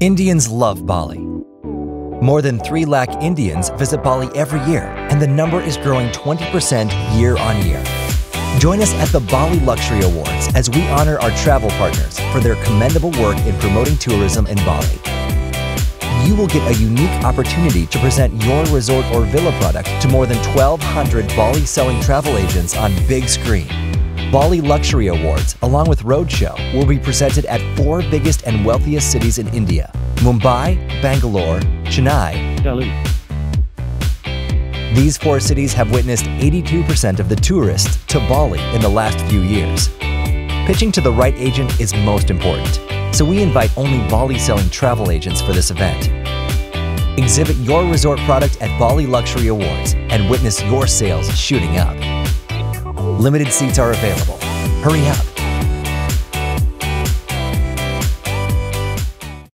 Indians love Bali. More than 3 lakh Indians visit Bali every year, and the number is growing 20% year on year. Join us at the Bali Luxury Awards as we honor our travel partners for their commendable work in promoting tourism in Bali. You will get a unique opportunity to present your resort or villa product to more than 1,200 Bali selling travel agents on big screen. Bali Luxury Awards, along with Roadshow, will be presented at four biggest and wealthiest cities in India Mumbai, Bangalore, Chennai. Delhi. These four cities have witnessed 82% of the tourists to Bali in the last few years. Pitching to the right agent is most important, so we invite only Bali selling travel agents for this event. Exhibit your resort product at Bali Luxury Awards and witness your sales shooting up. Limited seats are available. Hurry up